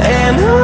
and I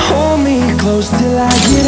Hold me close till I get